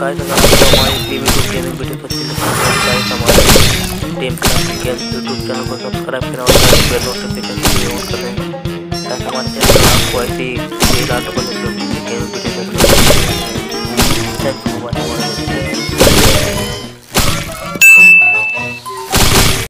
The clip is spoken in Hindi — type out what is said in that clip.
गाइस अगर आपको हमारी टीवी टू गेमिंग वीडियो अच्छी लगती है तो गाइस हमारे team craft games YouTube channel को सब्सक्राइब करें और बेल नोटिफिकेशन भी ऑन कर दें ताकि हमारे चैनल पर आपको ऐसी बेल आटोमेटिक